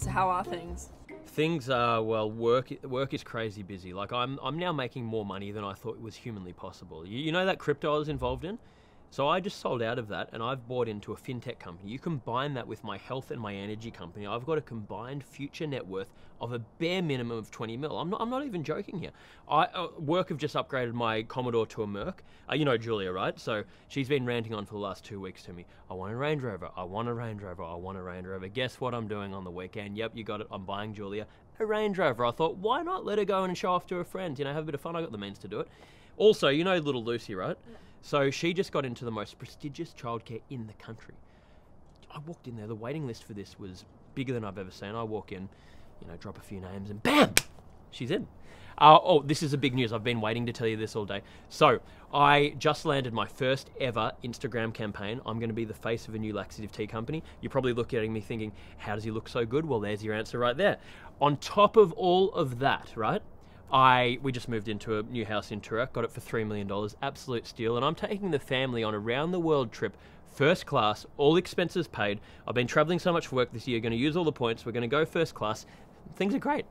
So how are things? Things are well. Work work is crazy busy. Like I'm I'm now making more money than I thought was humanly possible. You, you know that crypto I was involved in. So I just sold out of that and I've bought into a fintech company. You combine that with my health and my energy company. I've got a combined future net worth of a bare minimum of 20 mil. I'm not, I'm not even joking here. I uh, work have just upgraded my Commodore to a Merc. Uh, you know Julia, right? So she's been ranting on for the last two weeks to me. I want a Range Rover. I want a Range Rover. I want a Range Rover. Guess what I'm doing on the weekend? Yep, you got it. I'm buying Julia a Range Rover. I thought, why not let her go and show off to her friends? You know, have a bit of fun. I got the means to do it. Also, you know little Lucy, right? So she just got into the most prestigious childcare in the country. I walked in there, the waiting list for this was bigger than I've ever seen. I walk in, you know, drop a few names, and bam, she's in. Uh, oh, this is a big news. I've been waiting to tell you this all day. So, I just landed my first ever Instagram campaign. I'm going to be the face of a new laxative tea company. You're probably looking at me thinking, how does he look so good? Well, there's your answer right there. On top of all of that, right? I we just moved into a new house in Toorak, got it for three million dollars, absolute steal, and I'm taking the family on a round the world trip, first class, all expenses paid. I've been traveling so much for work this year, going to use all the points. We're going to go first class. Things are great.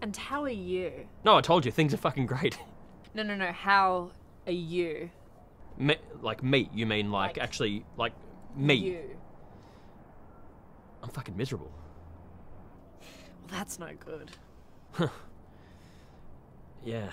And how are you? No, I told you, things are fucking great. No, no, no. How are you? Me, like me, you mean like, Like, actually like me? You. I'm fucking miserable. Well, that's no good yeah.